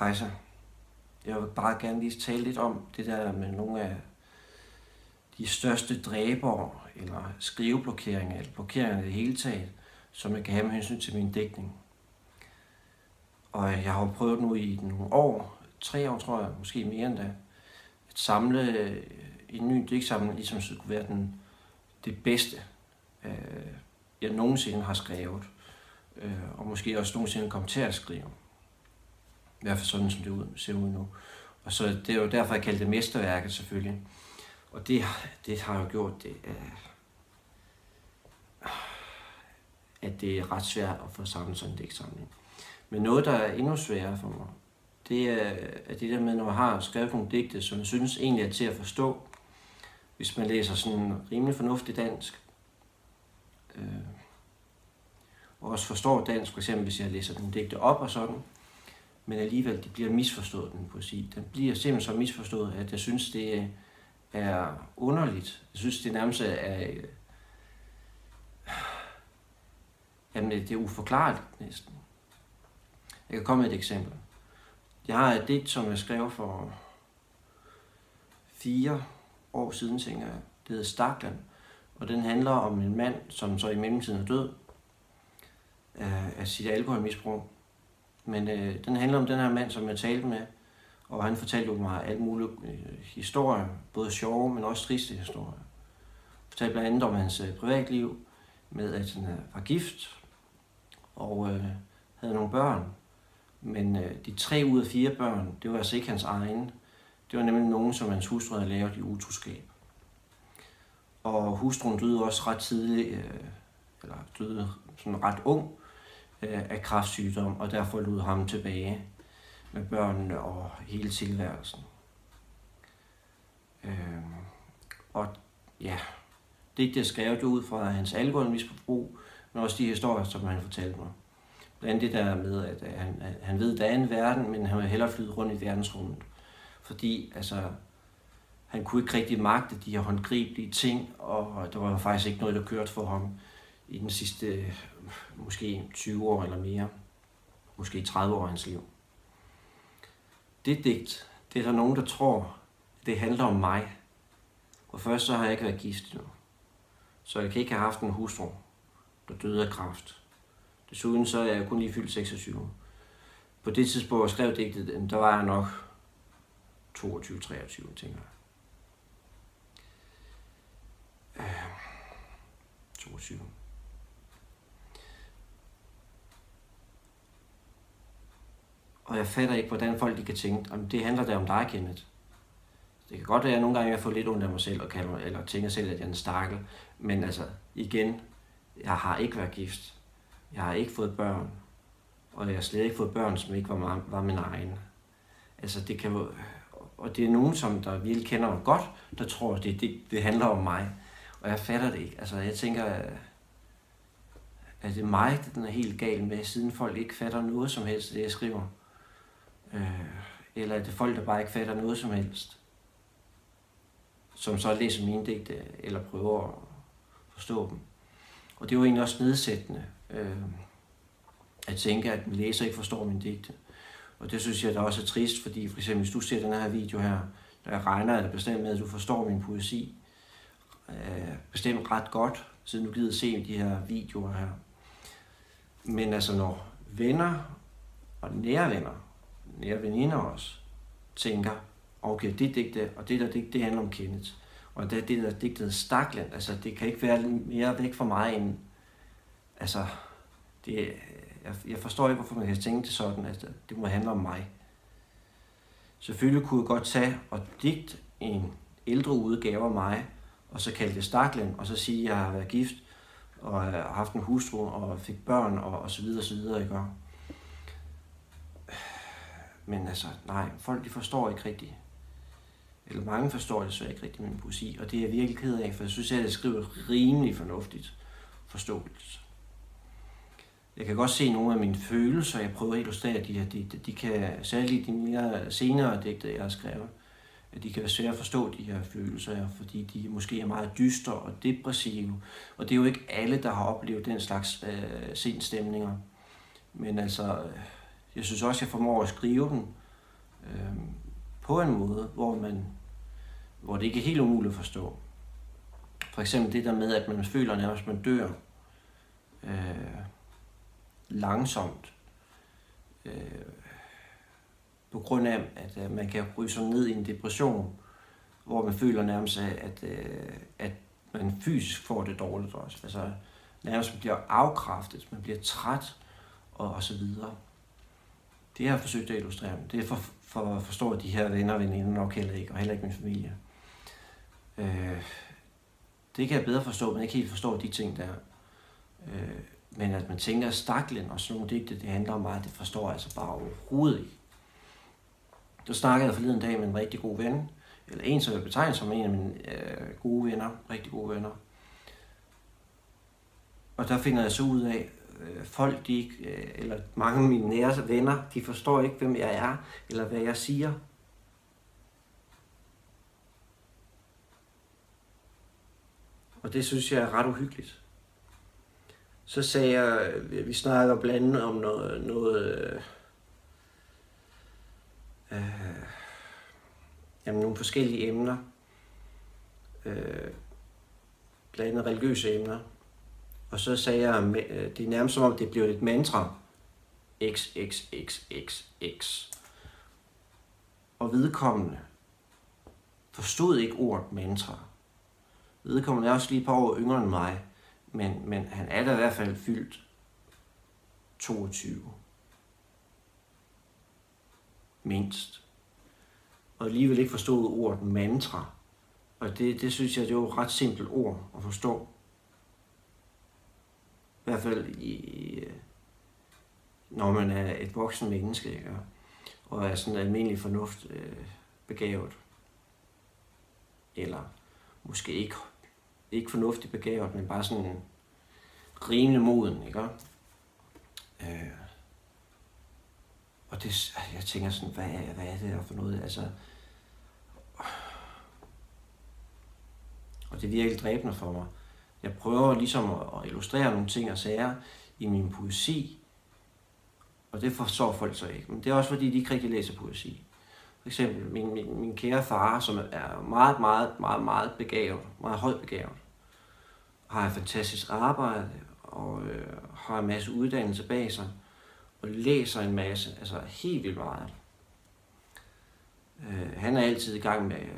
Hej så. Jeg vil bare gerne lige tale lidt om det der med nogle af de største dræber eller skriveblokeringer eller blokeringer i det hele taget, som jeg kan have med hensyn til min dækning. Og jeg har jo prøvet nu i nogle år, tre år tror jeg, måske mere end det, at samle øh, en ny digtsamling, ligesom så kunne være den, det bedste, øh, jeg nogensinde har skrevet. Øh, og måske også nogensinde kom til at skrive. I hvert fald sådan, som det ud, ser ud nu. Og så det er jo derfor, jeg kalder det mesterværket selvfølgelig. Og det, det har jo gjort det, øh, at det er ret svært at få samlet sådan en digtsamling. Men noget, der er endnu sværere for mig, det er, at det der med, når man har skrevet nogle digte, som jeg synes egentlig er til at forstå, hvis man læser sådan rimelig fornuftig dansk, øh, og også forstår dansk, for eksempel hvis jeg læser den digte op og sådan, men alligevel det bliver misforstået, den poesi. Den bliver simpelthen så misforstået, at jeg synes, det er underligt. Jeg synes, det nærmest er... Øh, jamen, det er uforklarligt næsten. Jeg kan komme med et eksempel. Jeg har et digt, som jeg skrev for fire år siden, tænker jeg. Det hedder Stakland. Og den handler om en mand, som så i mellemtiden er død øh, af sit alkoholmisbrug. Men øh, den handler om den her mand, som jeg talte med, og han fortalte jo mig alt muligt øh, historier, både sjove, men også triste historier. Han fortalte blandt andet om hans øh, privatliv, med at han øh, var gift, og øh, havde nogle børn. Men øh, de tre ud af fire børn, det var altså ikke hans egen. Det var nemlig nogen, som hans hustru havde lavet i utroskab. Og hustruen døde også ret tidligt, øh, eller døde sådan ret ung, øh, af kræftsygdom, og derfor lod ham tilbage med børnene og hele tilværelsen. Øh, og ja, det er du ud fra hans alkoholmisbrug, men også de historier, som han fortalte mig. Blandt andet det der med, at øh, han, øh, han ved, at der er en verden, men han vil hellere flyde rundt i verdensrummet. Fordi altså, han kunne ikke rigtig magte de her håndgribelige ting, og der var faktisk ikke noget, der kørte for ham i den sidste måske 20 år eller mere, måske 30 år af hans liv. Det digt, det er der nogen, der tror, det handler om mig. Og først så har jeg ikke været gift endnu. Så jeg kan ikke have haft en hustru, der døde af kræft. Desuden så er jeg kun lige fyldt 26. På det tidspunkt, jeg skrev digtet, der var jeg nok 22-23, tænker jeg. Øh, 22. Og jeg fatter ikke, hvordan folk de kan tænke, om det handler der om dig, Kenneth. Det kan godt være, at jeg nogle gange jeg får lidt ondt af mig selv, og kalder mig, eller tænker selv, at jeg er en stakkel. Men altså, igen, jeg har ikke været gift. Jeg har ikke fået børn. Og jeg har slet ikke fået børn, som ikke var, var min egen. Altså, det kan og det er nogen, som der virkelig kender mig godt, der tror, at det, det, det handler om mig. Og jeg fatter det ikke. Altså, jeg tænker, at det er mig, den er helt gal med, siden folk ikke fatter noget som helst det, jeg skriver. Øh, eller er det folk, der bare ikke fatter noget som helst? Som så læser mine digte, eller prøver at forstå dem. Og det er jo egentlig også nedsættende, øh, at tænke, at min læser ikke forstår mine digte. Og det synes jeg da også er trist, fordi for eksempel, hvis du ser den her video her, der regner jeg bestemt med, at du forstår min poesi øh, bestemt ret godt, siden du gider se de her videoer her. Men altså, når venner og nære venner nære veninder også, tænker, okay, det digte, og det der digt, det handler om Kenneth. Og det, det der digtet Stakland, altså det kan ikke være mere væk fra mig end, altså, det, jeg, jeg forstår ikke, hvorfor man kan tænke det sådan, at det må handle om mig. Selvfølgelig kunne jeg godt tage og digte en ældre udgave af mig, og så kalde det Stakland, og så sige, at jeg har været gift, og har haft en hustru, og fik børn, og, og så videre, og så videre, ikke? Men altså, nej, folk de forstår ikke rigtigt. Eller mange forstår det ikke rigtigt min poesi, og det er jeg virkelig ked af, for jeg synes, at jeg skriver rimelig fornuftigt forståeligt. Jeg kan godt se nogle af mine følelser, jeg prøver at illustrere de her digte. De kan, særligt de mere senere digte, jeg har skrevet, at de kan være svære at forstå de her følelser, fordi de måske er meget dystre og depressive. Og det er jo ikke alle, der har oplevet den slags øh, sindstemninger. Men altså, jeg synes også, jeg formår at skrive dem øh, på en måde, hvor, man, hvor det ikke er helt umuligt at forstå. For eksempel det der med, at man føler nærmest, at man dør øh, langsomt. Øh, på grund af, at øh, man kan ryge sig ned i en depression, hvor man føler nærmest, at, at, øh, at man fysisk får det dårligt også. Altså nærmest man bliver afkræftet, man bliver træt og, og så videre. Det har forsøgt at illustrere. Det er for, for at forstå de her venner og veninder nok heller ikke, og heller ikke min familie. Øh, det kan jeg bedre forstå, men ikke helt forstå de ting der. Øh, men at man tænker, staklen og sådan nogle digte, det handler om meget, det forstår jeg altså bare overhovedet ikke. Der snakkede jeg forleden dag med en rigtig god ven, eller en, som jeg betegner som en af mine øh, gode venner, rigtig gode venner. Og der finder jeg så ud af, øh, folk, de øh, eller mange af mine nære venner, de forstår ikke, hvem jeg er, eller hvad jeg siger. Og det synes jeg er ret uhyggeligt. Så sagde jeg, øh, vi snakker blandt andet om noget, noget øh, jamen, nogle forskellige emner. Øh, blandt andet religiøse emner. Og så sagde jeg, øh, det er nærmest som om, det blev et mantra. X, X, X, X, X. Og vedkommende forstod ikke ordet mantra. Vedkommende er også lige et par år yngre end mig, men, men han er da i hvert fald fyldt 22. Mindst. Og alligevel ikke forstod ordet mantra. Og det, det synes jeg, det er jo et ret simpelt ord at forstå. Hvert fald i, øh, når man er et voksen menneske, ikke? og er sådan almindelig fornuft øh, begavet. Eller måske ikke, ikke fornuftigt begavet, men bare sådan rimelig moden, ikke? Øh, og det, altså, jeg tænker sådan, hvad er, hvad er det her for noget? Altså, og det er virkelig dræbende for mig. Jeg prøver ligesom at illustrere nogle ting og sager i min poesi, og det forstår folk så ikke. Men det er også fordi, de ikke rigtig læser poesi. For eksempel min, min, min kære far, som er meget, meget, meget, meget begavet, meget højt begavet, har et fantastisk arbejde og øh, har en masse uddannelse bag sig, og læser en masse, altså helt vildt meget. Øh, han er altid i gang med øh,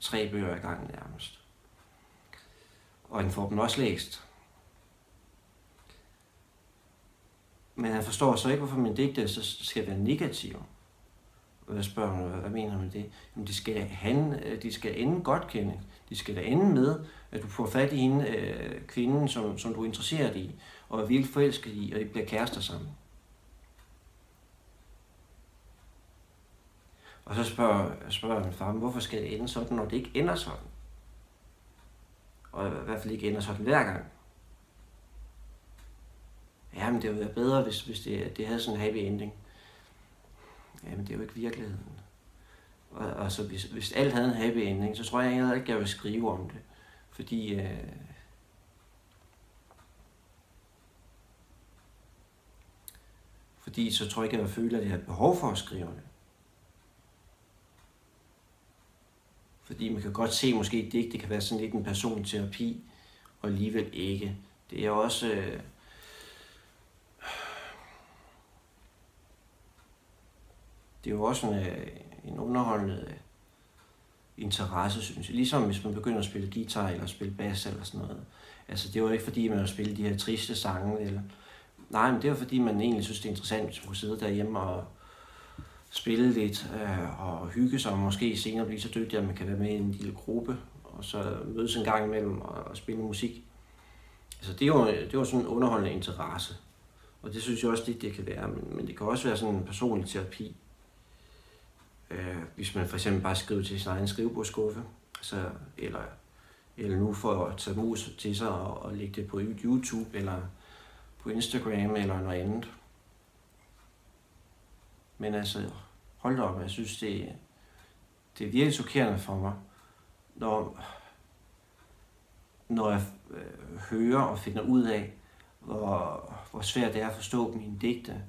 tre bøger i gang nærmest og han får dem også læst. Men han forstår så ikke, hvorfor min digte så skal være negative. Og jeg spørger ham, hvad mener med det? Jamen, de skal, han, øh, de skal ende godt kende. De skal da ende med, at du får fat i hende, øh, kvinden, som, som du er interesseret i, og er vildt forelsket i, og I bliver kærester sammen. Og så spørger, spørger min far, hvorfor skal det ende sådan, når det ikke ender sådan? Og i hvert fald ikke ender sådan hver gang. Jamen, det ville være bedre, hvis, hvis det, det havde sådan en happy ending. Jamen, det er jo ikke virkeligheden. Og, og så hvis, hvis alt havde en happy ending, så tror jeg ikke, jeg ville skrive om det. Fordi øh, fordi så tror jeg ikke, at jeg føler, at jeg har behov for at skrive det. Fordi man kan godt se, måske det ikke det kan være sådan lidt en personlig terapi, og alligevel ikke. Det er også... Øh, det er jo også en, øh, en underholdende interesse, synes jeg. Ligesom hvis man begynder at spille guitar eller spille bass eller sådan noget. Altså, det er ikke fordi, man har spille de her triste sange. Eller... Nej, men det er fordi, man egentlig synes, det er interessant, hvis man kunne sidde derhjemme og, spille lidt øh, og hygge sig, og måske senere blive så dygtig, at man kan være med i en lille gruppe, og så mødes en gang imellem og, og spille musik. Altså det er, jo, det er jo sådan en underholdende interesse, og det synes jeg også, det, det kan være, men, men det kan også være sådan en personlig terapi. Øh, hvis man for eksempel bare skriver til sin egen skrivebordskuffe, så, altså, eller, eller nu for at tage mus til sig og, og lægge det på YouTube, eller på Instagram, eller noget andet. Men altså, hold da op, jeg synes, det, det er virkelig chokerende for mig, når, når jeg øh, hører og finder ud af, hvor, hvor svært det er at forstå mine digte,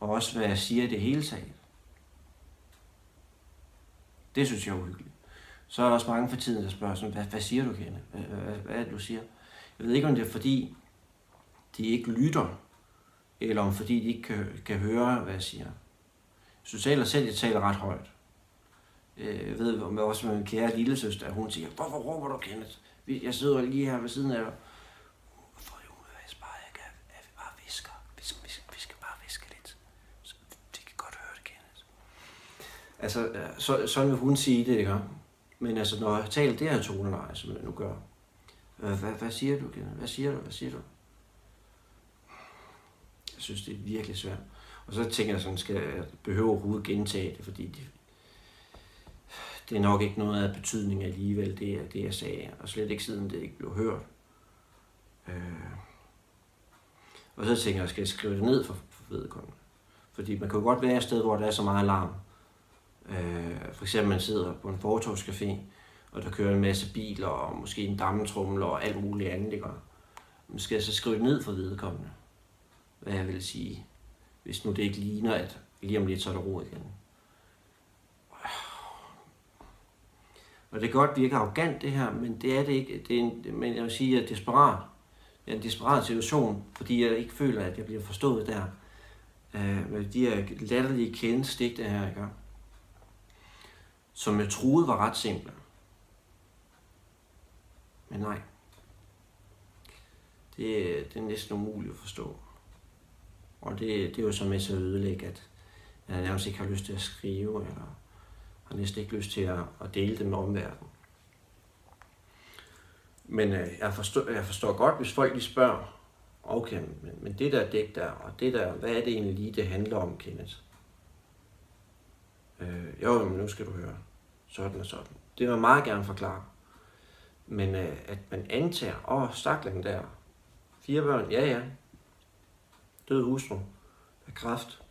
og også hvad jeg siger i det hele taget. Det synes jeg er uhyggeligt. Så er der også mange for tiden, der spørger sådan, hvad, hvad siger du, Kenne? Hvad, hvad, hvad er det, du siger? Jeg ved ikke, om det er fordi, de ikke lytter, eller om fordi de ikke kan, kan høre, hvad jeg siger socialt og selv, jeg taler ret højt. Øh, jeg ved om også med min kære lille søster, at hun siger, hvorfor råber du, Kenneth? Jeg sidder lige her ved siden af dig. Hvorfor jo, jeg bare jeg kan, at vi bare visker. Vi skal, vi, skal, vi skal bare viske lidt. Så de kan godt høre det, Kenneth. Altså, øh, så, sådan vil hun sige det, ikke? Men altså, når jeg taler det her toneleje, som jeg nu gør, øh, hvad, hvad siger du, Kenneth? Hvad siger du? Hvad siger du? Jeg synes, det er virkelig svært. Og så tænker jeg sådan, skal jeg behøve overhovedet gentage det, fordi det, det er nok ikke noget af betydning alligevel, det, er det jeg sagde, og slet ikke siden det ikke blev hørt. Øh. Og så tænker jeg, skal jeg skrive det ned for, for vedkommende? Fordi man kan jo godt være et sted, hvor der er så meget larm. Øh, for eksempel man sidder på en fortorvscafé, og der kører en masse biler, og måske en dammetrummel og alt muligt andet, ikke? Men skal jeg så skrive det ned for vedkommende? Hvad jeg vil sige, hvis nu det ikke ligner, at lige om lidt så er der ro igen. Og det kan godt virke arrogant det her, men det er det ikke. Det er en, men jeg vil sige, at jeg er desperat. Jeg er en desperat situation, fordi jeg ikke føler, at jeg bliver forstået der. Øh, med de her latterlige kendestik, det her, ikke? Som jeg troede var ret simple. Men nej. Det, det er næsten umuligt at forstå. Og det, det er jo så med til at ødelægge, at jeg nærmest ikke har lyst til at skrive, eller har næsten ikke lyst til at, at dele det med omverdenen. Men øh, jeg, forstår, jeg forstår godt, hvis folk lige spørger, okay, men, men det der dæk der, og det der, hvad er det egentlig lige, det handler om, Kenneth? Øh, jo, men nu skal du høre. Sådan og sådan. Det vil jeg meget gerne forklare. Men øh, at man antager, åh, oh, staklen der, fire børn, ja ja, død hustru, af kraft,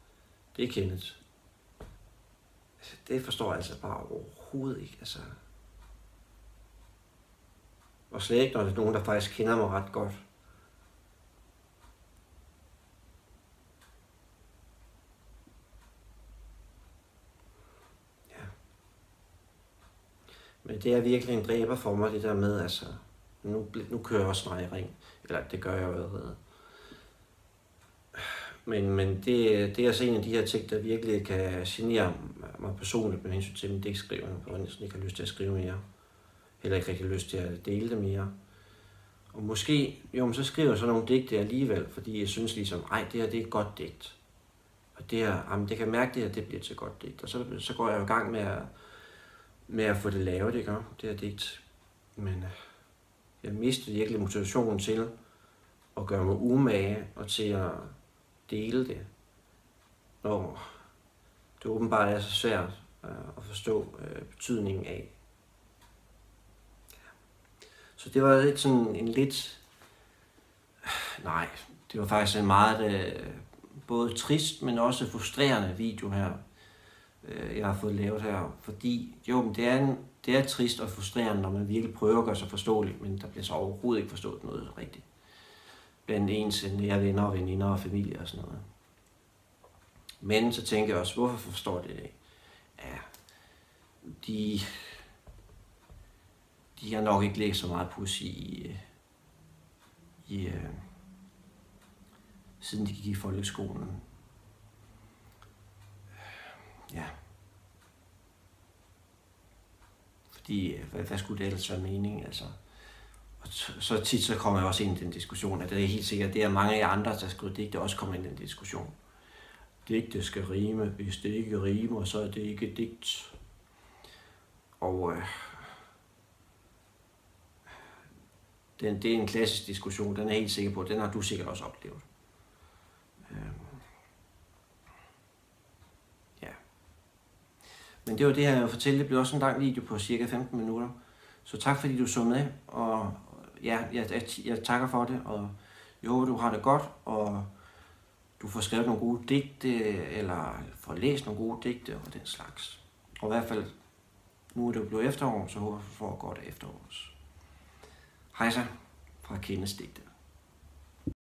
det er Kenneth altså, det forstår jeg altså bare overhovedet ikke. Altså. Og slet ikke, når det er nogen, der faktisk kender mig ret godt. Ja. Men det er virkelig en dræber for mig, det der med, altså, nu, nu kører jeg også mig i ring. Eller det gør jeg jo allerede. Men, men det, det er altså en af de her ting, der virkelig kan genere mig personligt med hensyn til min digtskrivning, hvor jeg næsten ikke har lyst til at skrive mere. Heller ikke rigtig lyst til at dele det mere. Og måske, jo, men så skriver jeg så nogle digte alligevel, fordi jeg synes ligesom, ej, det her det er et godt digt. Og det her, jamen, det kan mærke, det her det bliver til et godt digt. Og så, så går jeg i gang med at, med at få det lavet, ikke? det her digt. Men øh, jeg mistede virkelig motivationen til at gøre mig umage og til at dele det, når det åbenbart er så svært øh, at forstå øh, betydningen af. Så det var lidt sådan en lidt, nej, det var faktisk en meget øh, både trist, men også frustrerende video her, jeg har fået lavet her, fordi jo, men det er, en, det er trist og frustrerende, når man virkelig prøver at gøre sig forståelig, men der bliver så overhovedet ikke forstået noget rigtigt blandt ens nære venner og veninder og familie og sådan noget. Men så tænker jeg også, hvorfor forstår det det? Ja, de, de har nok ikke læst så meget poesi i, i øh, siden de gik i folkeskolen. Ja. Fordi, øh, hvad, hvad skulle det ellers være mening? Altså, så tit så kommer jeg også ind i den diskussion, at det er helt sikkert, det er mange af andre, der skriver digte, også kommer ind i den diskussion. Digte skal rime, hvis det ikke rimer, så er det ikke digt. Og øh, den, det er en klassisk diskussion, den er jeg helt sikker på, den har du sikkert også oplevet. Øh, ja. Men det var det her, jeg ville fortælle. Det blev også en lang video på cirka 15 minutter. Så tak fordi du så med, og ja, jeg, jeg, jeg takker for det, og jeg håber, du har det godt, og du får skrevet nogle gode digte, eller får læst nogle gode digte og den slags. Og i hvert fald, nu er det jo blevet efterår, så håber jeg, du får godt efterår. Hej så fra Kendes Digte.